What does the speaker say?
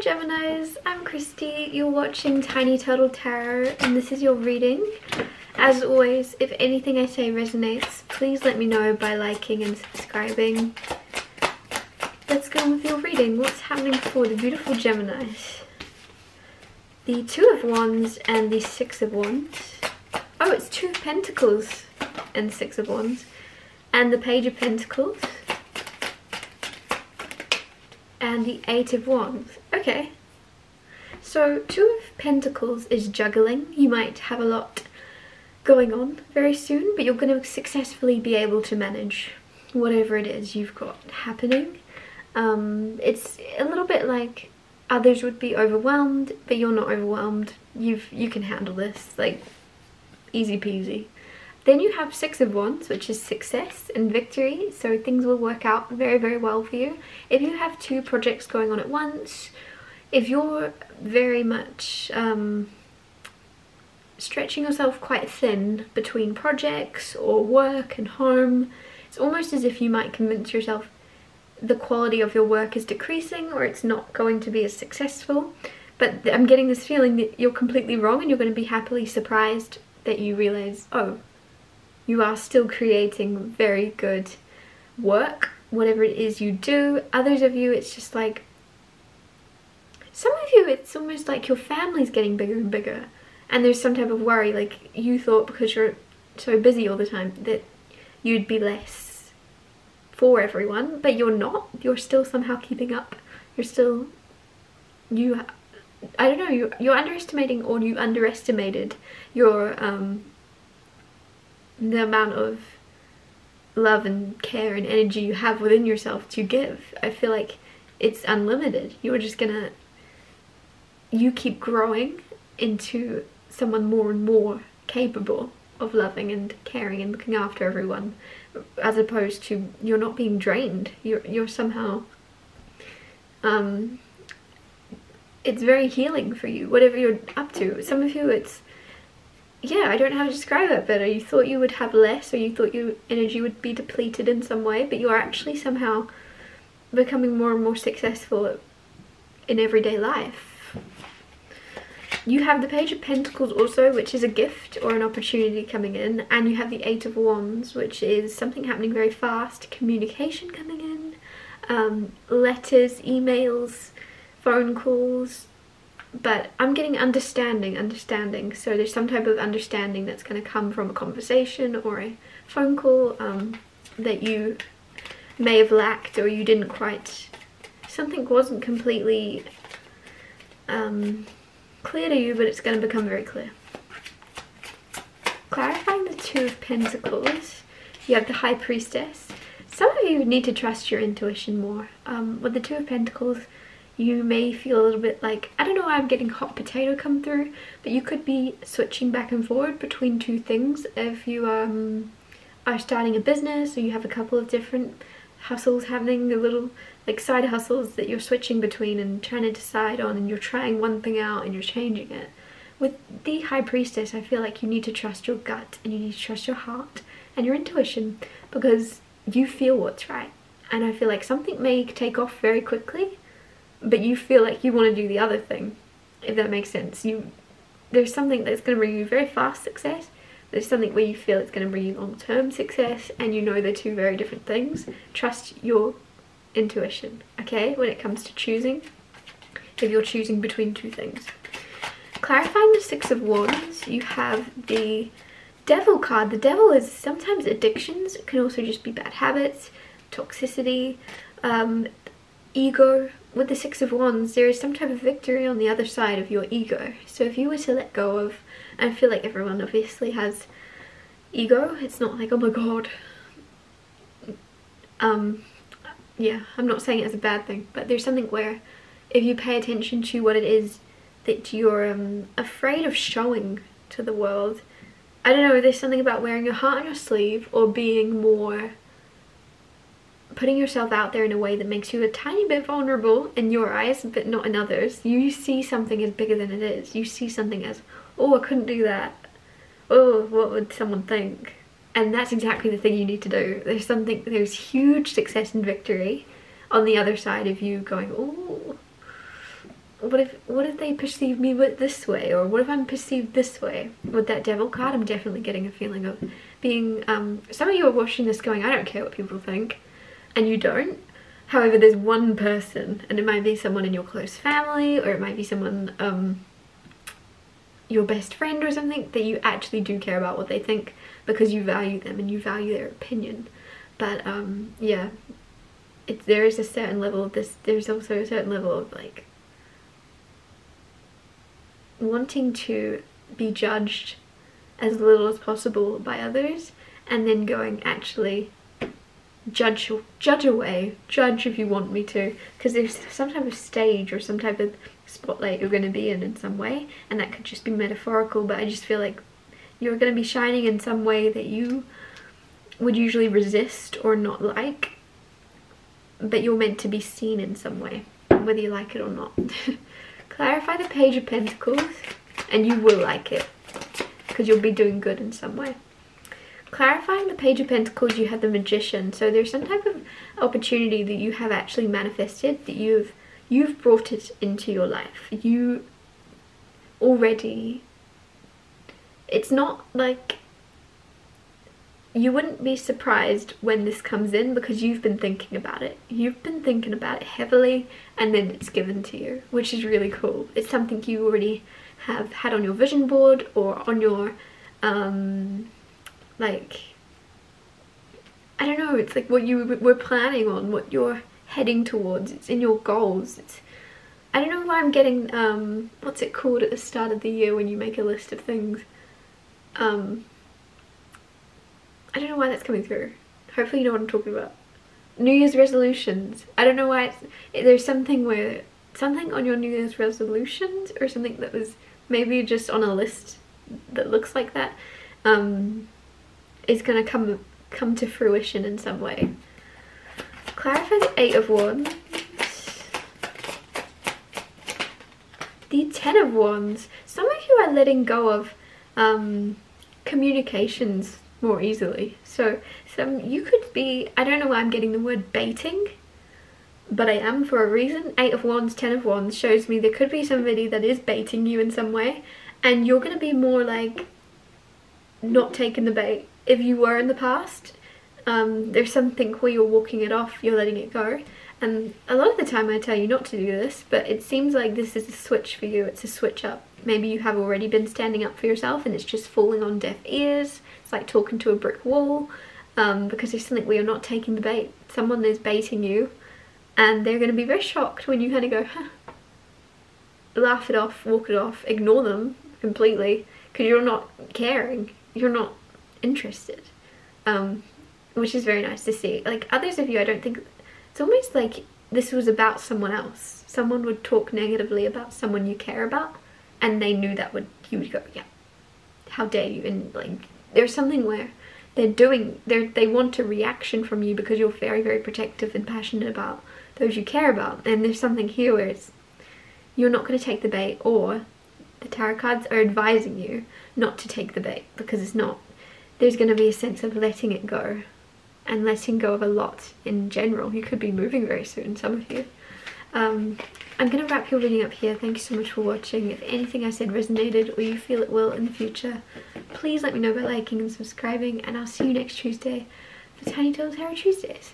Geminis, I'm Kristie. You're watching Tiny Turtle Tarot and this is your reading. As always, if anything I say resonates, please let me know by liking and subscribing. Let's go on with your reading. What's happening for the beautiful Geminis? The Two of Wands and the Six of Wands. Oh, it's Two of Pentacles and Six of Wands. And the Page of Pentacles and the Eight of Wands. Okay. So Two of Pentacles is juggling. You might have a lot going on very soon, but you're going to successfully be able to manage whatever it is you've got happening. Um, it's a little bit like others would be overwhelmed, but you're not overwhelmed. You've you can handle this, like easy peasy. Then you have Six of Wands, which is success and victory, so things will work out very, very well for you. If you have two projects going on at once, if you're very much um, stretching yourself quite thin between projects or work and home, it's almost as if you might convince yourself the quality of your work is decreasing or it's not going to be as successful. But I'm getting this feeling that you're completely wrong and you're going to be happily surprised that you realize, oh, you are still creating very good work, whatever it is you do. Others of you, it's just like, some of you, it's almost like your family's getting bigger and bigger. And there's some type of worry, like you thought because you're so busy all the time that you'd be less for everyone, but you're not. You're still somehow keeping up. You're still, you, I don't know, you're, you're underestimating or you underestimated your um, the amount of love and care and energy you have within yourself to give. I feel like it's unlimited. You're just gonna, you keep growing into someone more and more capable of loving and caring and looking after everyone as opposed to you're not being drained. You're, you're somehow, um, it's very healing for you, whatever you're up to. Some of you it's yeah, I don't know how to describe it better. You thought you would have less or you thought your energy would be depleted in some way, but you are actually somehow becoming more and more successful in everyday life. You have the Page of Pentacles also, which is a gift or an opportunity coming in, and you have the Eight of Wands, which is something happening very fast, communication coming in, um, letters, emails, phone calls, but I'm getting understanding, understanding. So there's some type of understanding that's going to come from a conversation or a phone call um, that you may have lacked or you didn't quite, something wasn't completely um, clear to you, but it's going to become very clear. Clarifying the Two of Pentacles, you have the High Priestess. Some of you need to trust your intuition more. Um, with the Two of Pentacles, you may feel a little bit like, I don't know why I'm getting hot potato come through, but you could be switching back and forward between two things if you um, are starting a business or you have a couple of different hustles happening, a little like side hustles that you're switching between and trying to decide on and you're trying one thing out and you're changing it. With the High Priestess, I feel like you need to trust your gut and you need to trust your heart and your intuition because you feel what's right. And I feel like something may take off very quickly but you feel like you want to do the other thing, if that makes sense. You There's something that's going to bring you very fast success, there's something where you feel it's going to bring you long-term success and you know they're two very different things. Trust your intuition, okay, when it comes to choosing, if you're choosing between two things. Clarifying the Six of Wands, you have the Devil card. The Devil is sometimes addictions, it can also just be bad habits, toxicity, um, ego, with the Six of Wands, there is some type of victory on the other side of your ego. So if you were to let go of, I feel like everyone obviously has ego. It's not like, oh my god. Um, yeah, I'm not saying it as a bad thing, but there's something where if you pay attention to what it is that you're um, afraid of showing to the world, I don't know, there's something about wearing your heart on your sleeve or being more putting yourself out there in a way that makes you a tiny bit vulnerable in your eyes but not in others. You see something as bigger than it is. You see something as oh I couldn't do that. Oh what would someone think? And that's exactly the thing you need to do. There's something there's huge success and victory on the other side of you going oh what if what if they perceive me with this way or what if I'm perceived this way? With that devil card I'm definitely getting a feeling of being um some of you are watching this going I don't care what people think and you don't. However there's one person and it might be someone in your close family or it might be someone um your best friend or something that you actually do care about what they think because you value them and you value their opinion. But um yeah. It, there is a certain level of this there's also a certain level of like wanting to be judged as little as possible by others and then going actually judge judge away judge if you want me to. Because there's some type of stage or some type of spotlight you're going to be in in some way and that could just be metaphorical but I just feel like you're going to be shining in some way that you would usually resist or not like but you're meant to be seen in some way whether you like it or not. Clarify the page of pentacles and you will like it because you'll be doing good in some way clarifying the page of pentacles you have the magician so there's some type of opportunity that you have actually manifested that you've you've brought it into your life you already it's not like you wouldn't be surprised when this comes in because you've been thinking about it. You've been thinking about it heavily and then it's given to you, which is really cool. It's something you already have had on your vision board or on your, um, like, I don't know, it's like what you were planning on, what you're heading towards. It's in your goals. It's, I don't know why I'm getting, um, what's it called at the start of the year when you make a list of things. Um, I don't know why that's coming through. Hopefully you know what I'm talking about. New Year's resolutions. I don't know why there's something where something on your New Year's resolutions or something that was maybe just on a list that looks like that um, is gonna come come to fruition in some way. Clarify the Eight of Wands. The Ten of Wands. Some of you are letting go of um, communications more easily. So some you could be, I don't know why I'm getting the word baiting, but I am for a reason. Eight of Wands, Ten of Wands shows me there could be somebody that is baiting you in some way and you're going to be more like not taking the bait. If you were in the past, um, there's something where you're walking it off, you're letting it go. And a lot of the time I tell you not to do this, but it seems like this is a switch for you. It's a switch up. Maybe you have already been standing up for yourself and it's just falling on deaf ears. It's like talking to a brick wall um, because there's something where you're not taking the bait. Someone is baiting you and they're going to be very shocked when you kind of go, huh. Laugh it off, walk it off, ignore them completely because you're not caring. You're not interested. Um, which is very nice to see. Like others of you, I don't think it's almost like this was about someone else. Someone would talk negatively about someone you care about and they knew that would, you would go, yeah, how dare you? And like, there's something where they're doing, they they want a reaction from you because you're very, very protective and passionate about those you care about. And there's something here where it's, you're not going to take the bait or the tarot cards are advising you not to take the bait because it's not, there's going to be a sense of letting it go and letting go of a lot in general. You could be moving very soon, some of you. Um, I'm going to wrap your reading up here. Thank you so much for watching. If anything I said resonated or you feel it will in the future, please let me know by liking and subscribing and I'll see you next Tuesday for Tiny Tales Tarot Tuesdays.